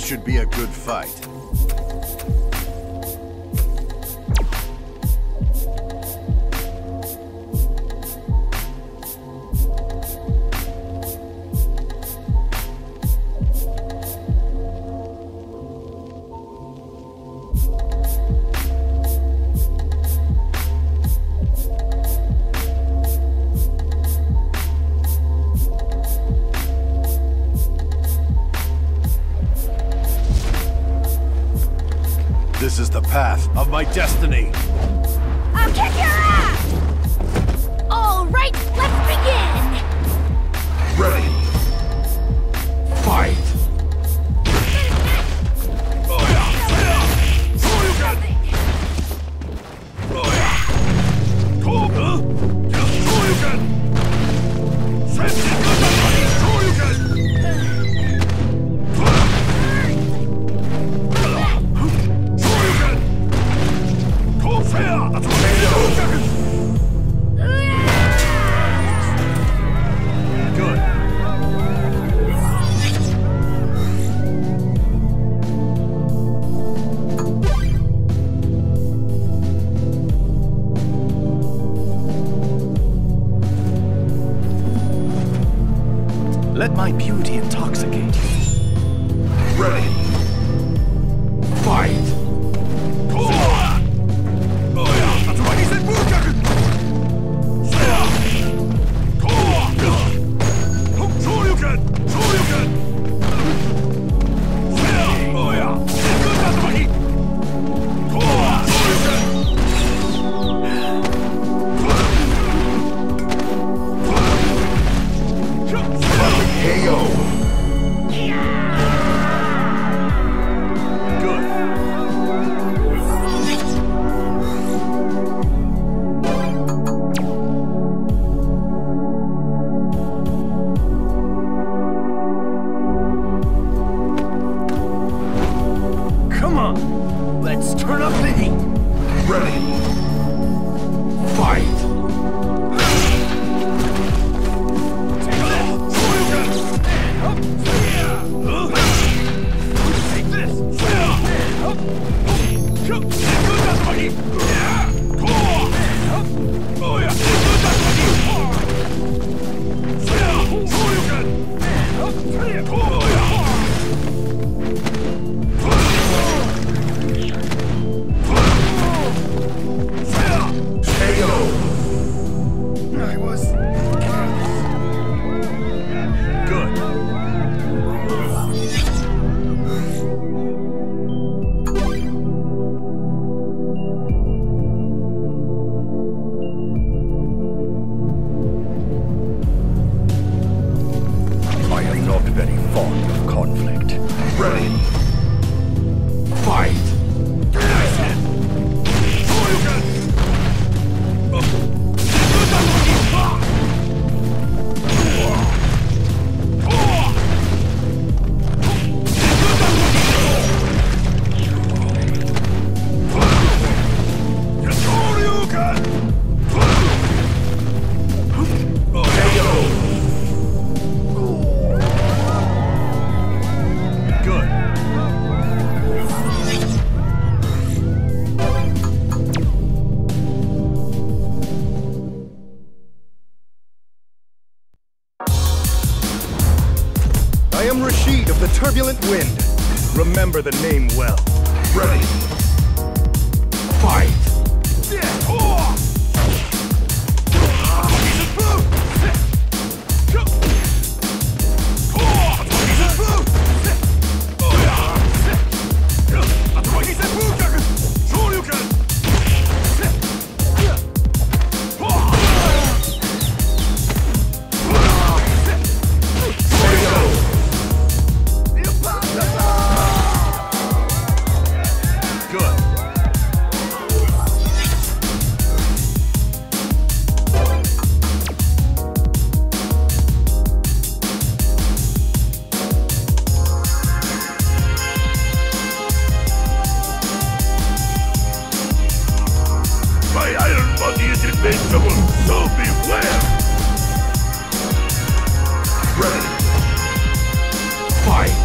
This should be a good fight. Remember the name well. Ready. invincible, so beware! Ready! Fight!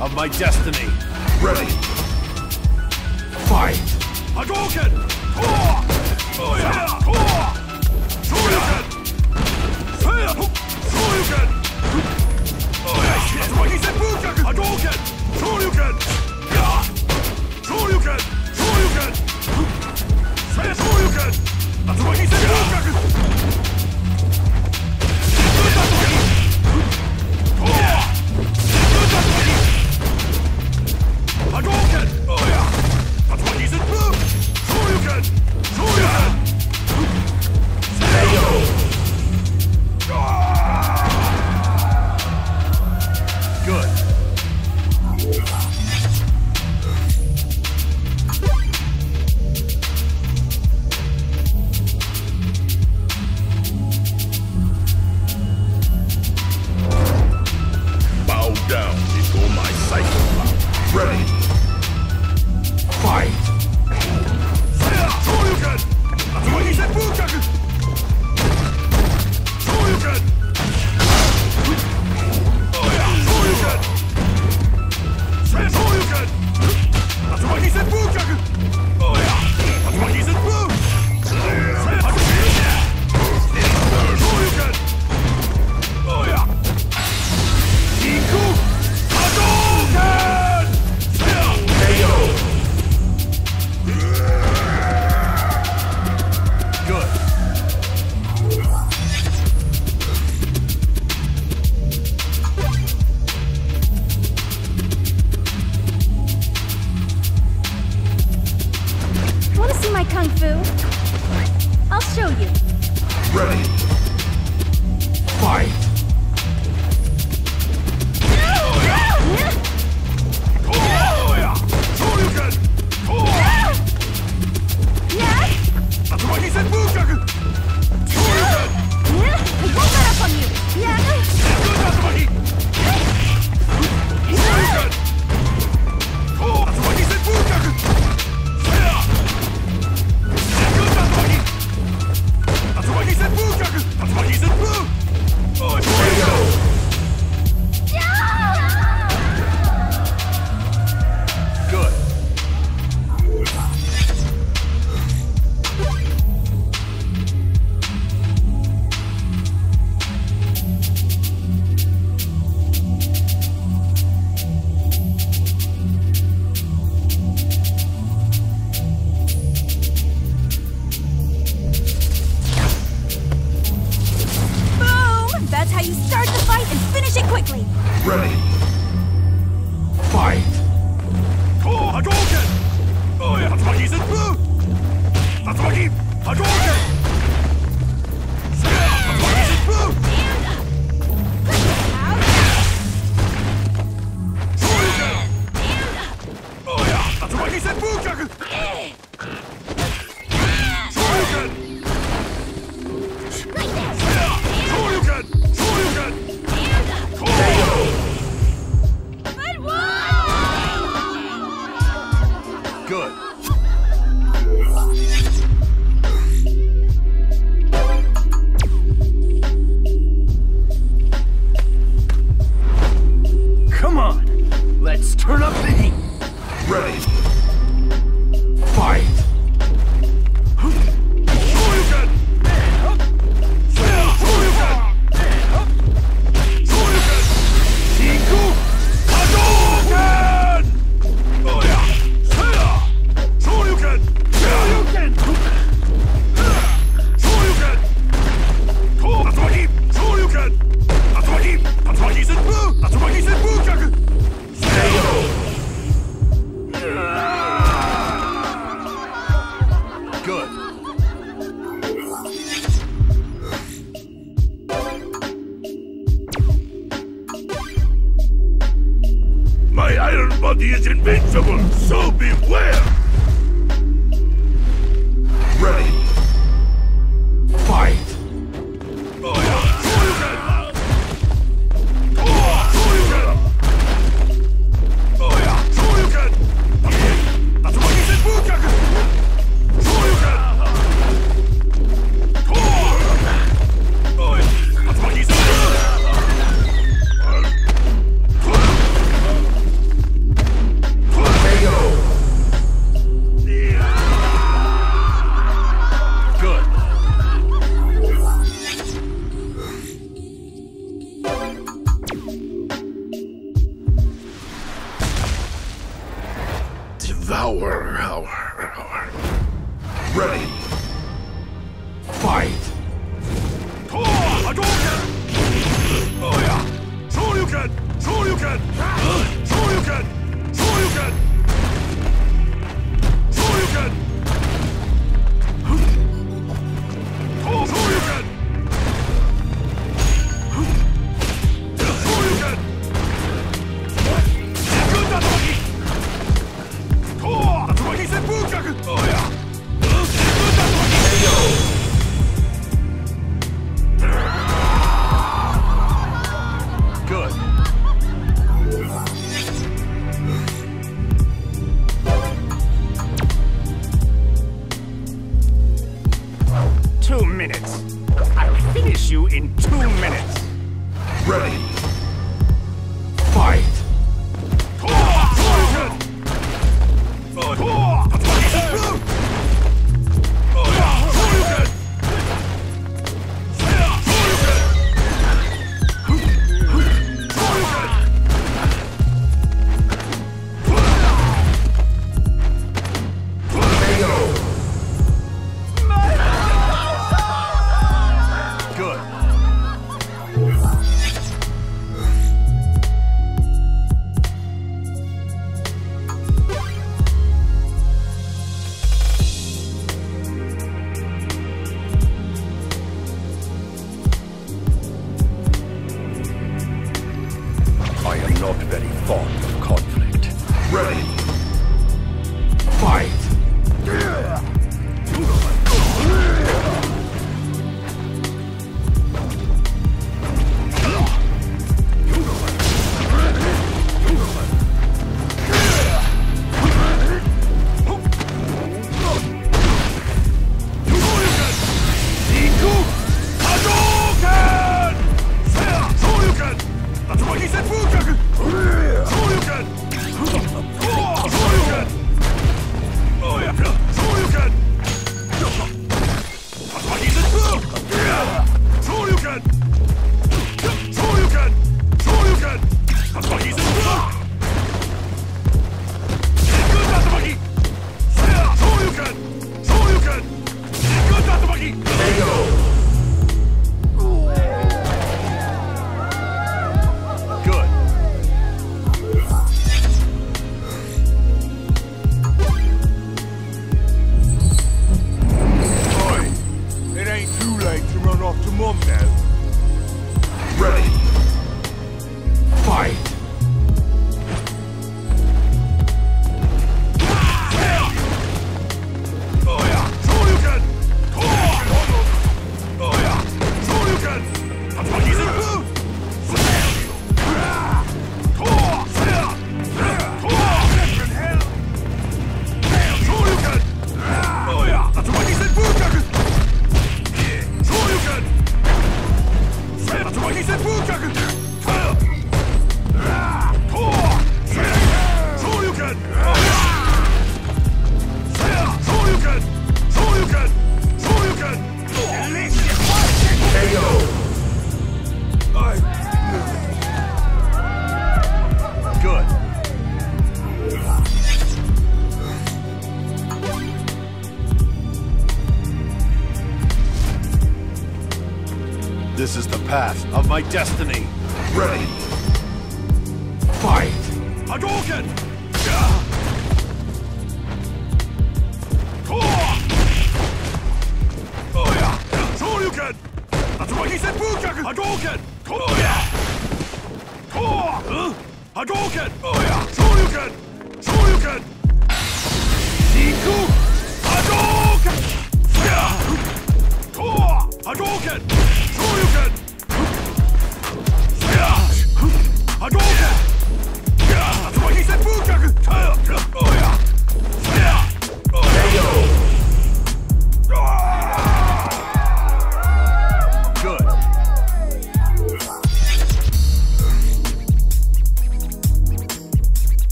of my destiny. Ready. Fight. Hadouken! Tor! Booyah! Tor! Shoryuken! Fair! Shoryuken! That's what he said, Hadouken! Shoryuken! Kung Fu. I'll show you. Ready. Fight. Ready.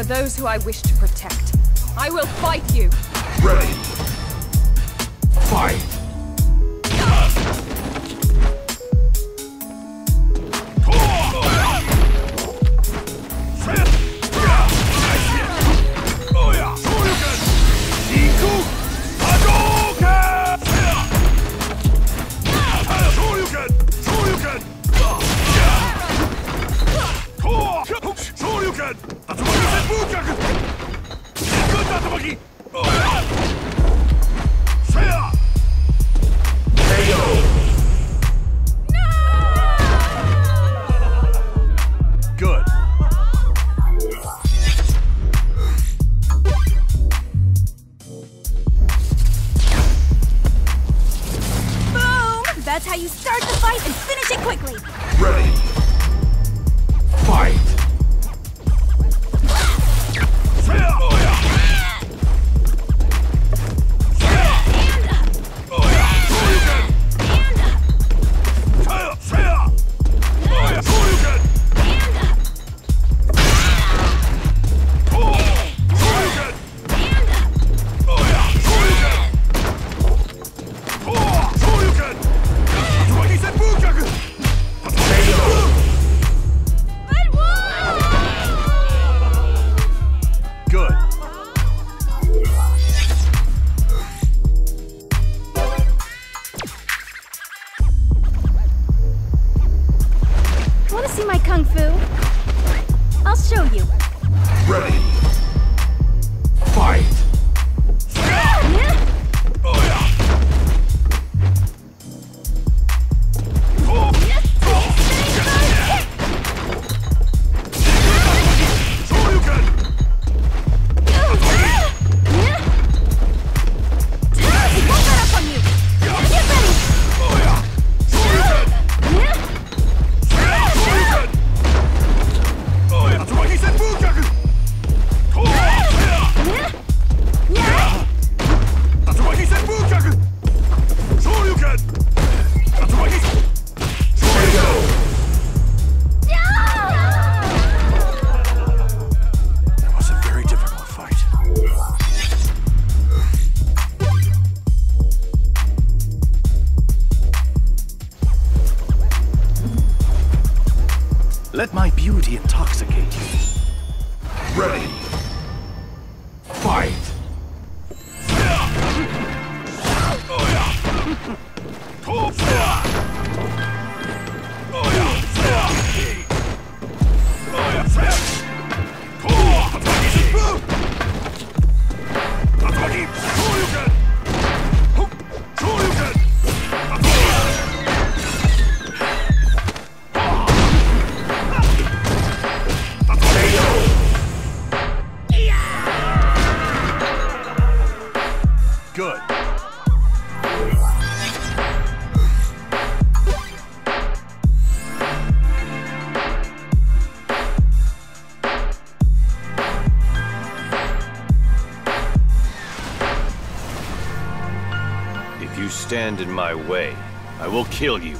For those who I wish to protect, I will fight you! Ready! Fight! In my way, I will kill you.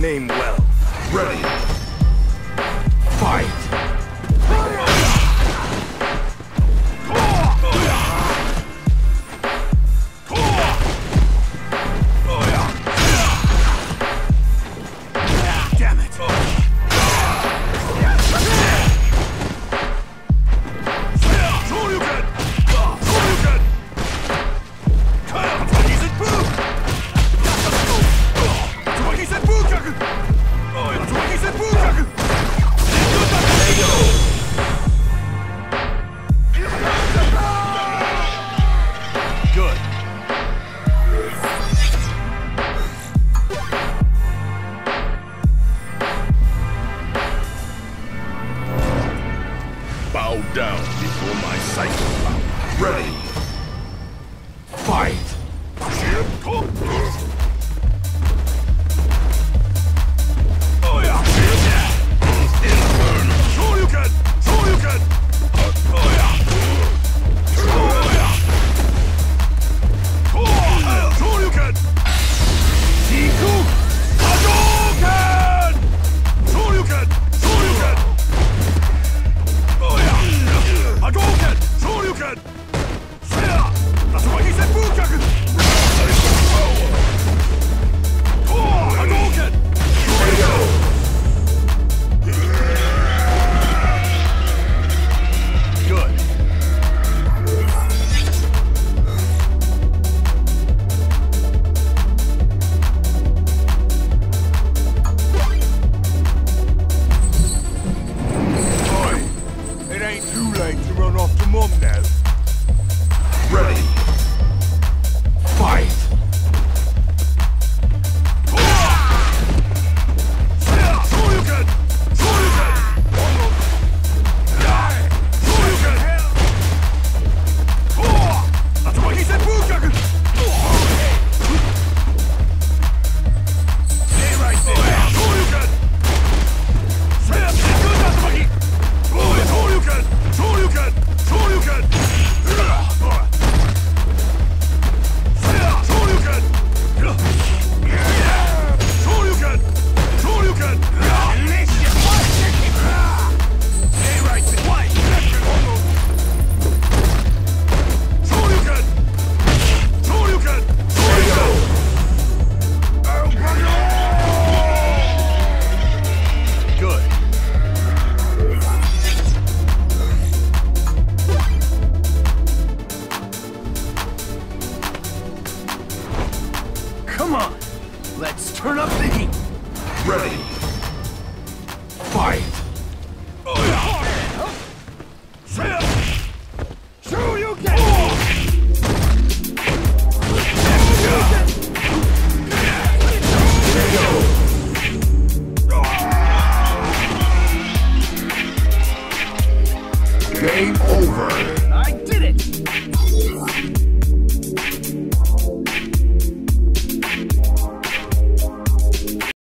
Name